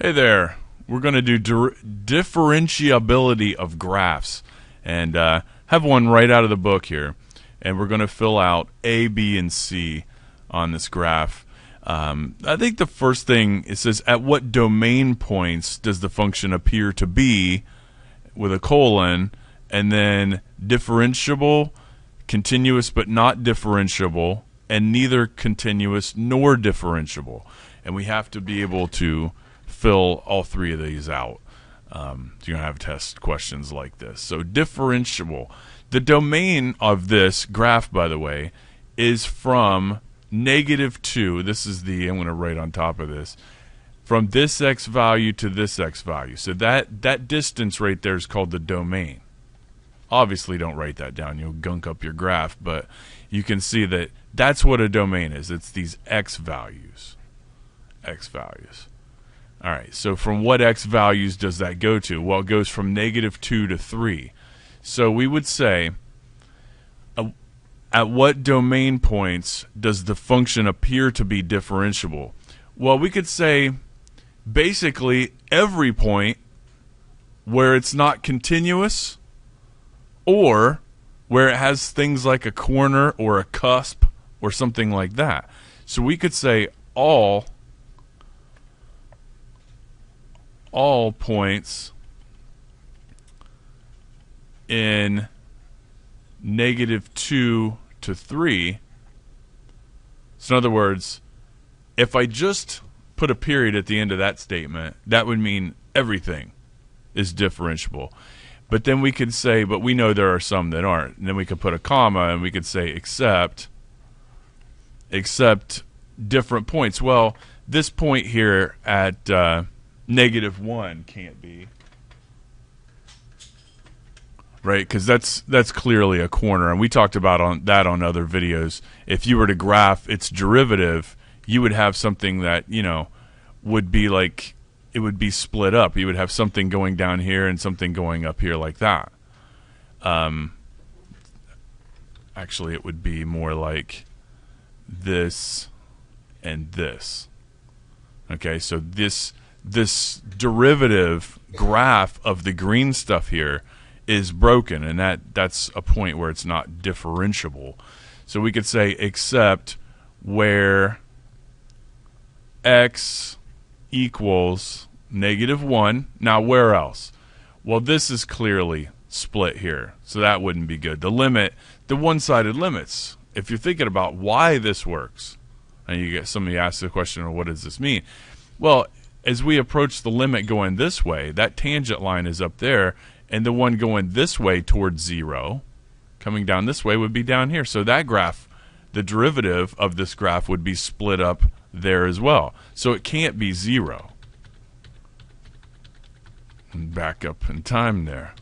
Hey there. We're going to do dir- differentiability of graphs and uh, have one right out of the book here. And we're going to fill out A, B, and C on this graph. Um, I think the first thing it says at what domain points does the function appear to be with a colon, and then differentiable, continuous but not differentiable, and neither continuous nor differentiable. And we have to be able to fill all three of these out. Um, you're going to have test questions like this. So, differentiable. The domain of this graph, by the way, is from negative 2. This is the, I'm going to write on top of this, from this x value to this x value. So that, that distance right there is called the domain. Obviously, don't write that down. You'll gunk up your graph, but you can see that that's what a domain is. It's these x values. x values. All right, so from what x values does that go to? Well, it goes from negative 2 to 3. So we would say uh, at what domain points does the function appear to be differentiable? Well, we could say basically every point where it's not continuous or where it has things like a corner or a cusp or something like that. So we could say all all points in negative 2 to 3. So, in other words, if I just put a period at the end of that statement, that would mean everything is differentiable. But then we could say, but we know there are some that aren't. And then we could put a comma and we could say except except different points. Well, this point here at uh, negative 1 can't be right? Because that's that's clearly a corner, and we talked about on that on other videos. If you were to graph its derivative, you would have something that you know would be like it would be split up. You would have something going down here and something going up here like that. Um, actually, it would be more like this and this. Okay, so this this derivative graph of the green stuff here is broken, and that that's a point where it's not differentiable. So we could say except where x equals negative 1. Now, where else? Well, this is clearly split here, so that wouldn't be good. The limit, the one-sided limits, if you're thinking about why this works, and you get somebody asks the question, well, what does this mean? Well, as we approach the limit going this way, that tangent line is up there, and the one going this way towards zero, coming down this way, would be down here. So that graph, the derivative of this graph would be split up there as well. So it can't be zero. And back up in time there.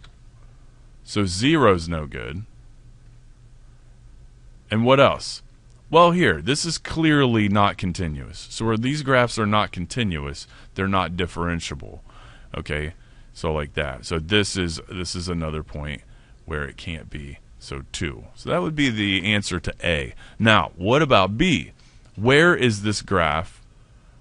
So zero's no good. And what else? Well, here, this is clearly not continuous. So where these graphs are not continuous, they're not differentiable. Okay, so like that. So this is this is another point where it can't be. So 2. So that would be the answer to A. Now, what about B? Where is this graph?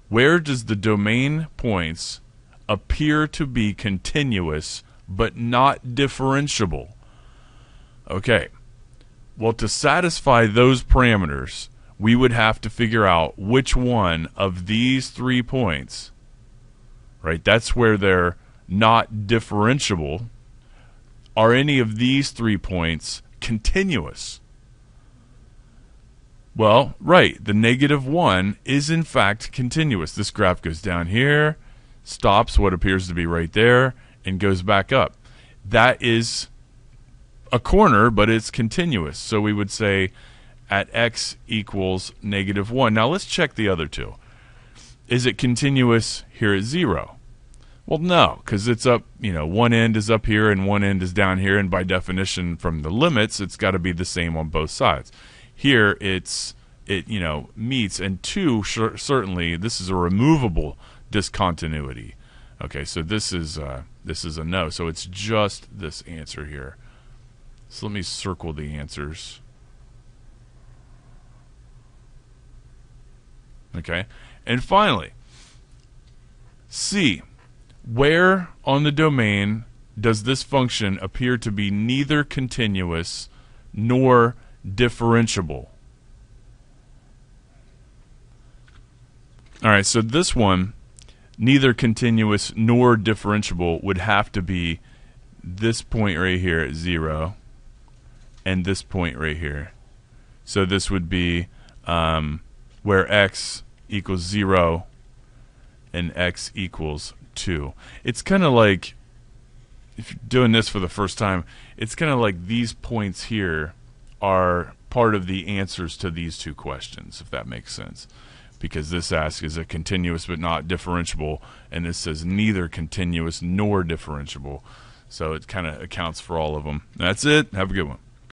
Where does the domain points appear to be continuous but not differentiable? Okay. Well, to satisfy those parameters, we would have to figure out which one of these three points, right? That's where they're not differentiable, are any of these three points continuous? Well, right. The negative 1 is in fact continuous. This graph goes down here, stops what appears to be right there, and goes back up. That is a corner, but it's continuous. So we would say at x equals negative 1. Now let's check the other two. Is it continuous here at 0? Well, no, because it's up, you know, one end is up here and one end is down here, and by definition, from the limits, it's got to be the same on both sides. Here, it's it you know meets, and two certainly this is a removable discontinuity. Okay, so this is uh, this is a no. So it's just this answer here. So let me circle the answers. Okay, and finally, C. Where on the domain does this function appear to be neither continuous nor differentiable? All right, so this one, neither continuous nor differentiable, would have to be this point right here at 0 and this point right here. So this would be um, where x equals 0 and x equals 2. It's kind of like, if you're doing this for the first time, it's kind of like these points here are part of the answers to these two questions, if that makes sense. Because this asks, is it continuous but not differentiable? And this says neither continuous nor differentiable. So it kind of accounts for all of them. That's it. Have a good one.